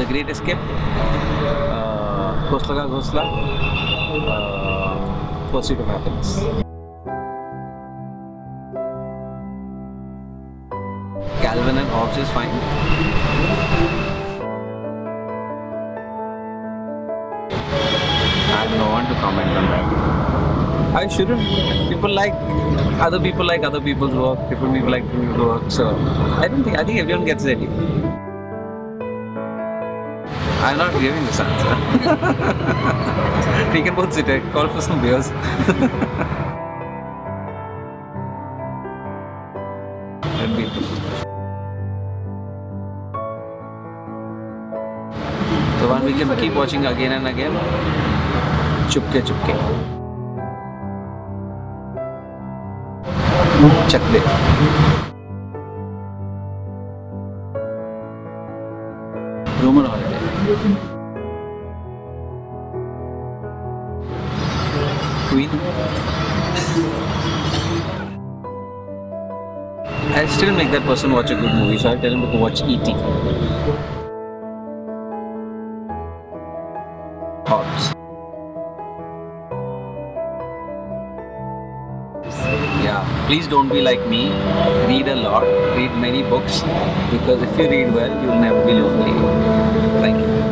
The Great Escape, uh, Khosla Ghosla, uh, Pursuit of Happiness. Calvin and Hobbes is fine. I to comment on that. I shouldn't. People like other people like other people's work. Different people like different people's work. So I don't think I think everyone gets idea. I'm not giving this answer. we can both sit here, call for some beers. and be The one we can keep watching again and again. Chupke Chupke. Chak Holiday. Queen. I'll still make that person watch a good movie, so I'll tell him to watch E.T. Hobbes. Yeah, please don't be like me. Read a lot, read many books, because if you read well, you'll never be lonely. Thank you.